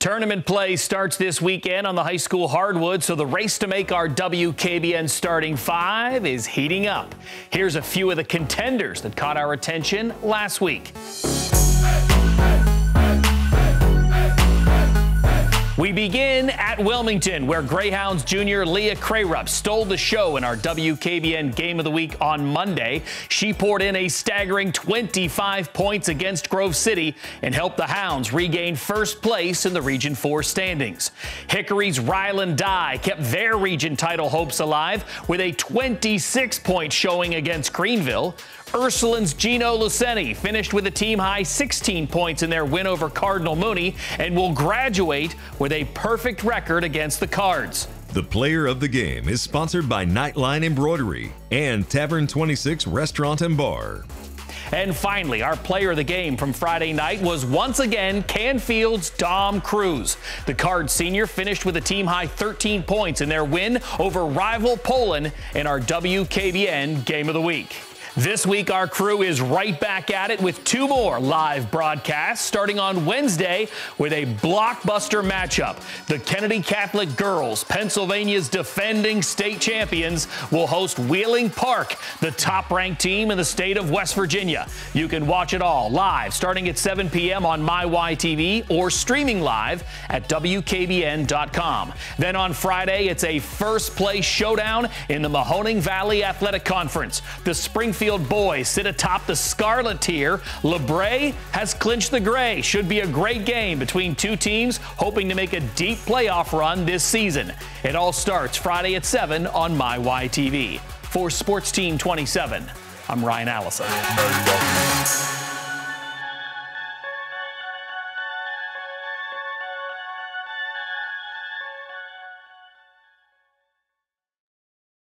Tournament play starts this weekend on the high school hardwood, so the race to make our WKBN starting five is heating up. Here's a few of the contenders that caught our attention last week. We begin at Wilmington, where Greyhounds junior Lia Krarup stole the show in our WKBN Game of the Week on Monday. She poured in a staggering 25 points against Grove City and helped the Hounds regain first place in the Region 4 standings. Hickory's Rylan Dye kept their region title hopes alive with a 26 point showing against Greenville. Ursuline's Geno Lucente finished with a team high 16 points in their win over Cardinal Mooney and will graduate with a perfect record against the Cards. The player of the game is sponsored by Nightline Embroidery and Tavern 26 Restaurant and Bar. And finally, our player of the game from Friday night was once again Canfield's Dom Cruz. The Card senior finished with a team high 13 points in their win over rival Poland in our WKBN Game of the Week. This week, our crew is right back at it with two more live broadcasts, starting on Wednesday with a blockbuster matchup. The Kennedy Catholic Girls, Pennsylvania's defending state champions, will host Wheeling Park, the top ranked team in the state of West Virginia. You can watch it all live starting at 7 p.m. on MyYTV or streaming live at WKBN.com. Then on Friday, it's a first place showdown in the Mahoning Valley Athletic Conference. The Springfield boys sit atop the scarlet tier. LaBrae has clinched the gray. Should be a great game between two teams hoping to make a deep playoff run this season. It all starts Friday at 7 on MyYTV. For Sports Team 27, I'm Ryan Allison.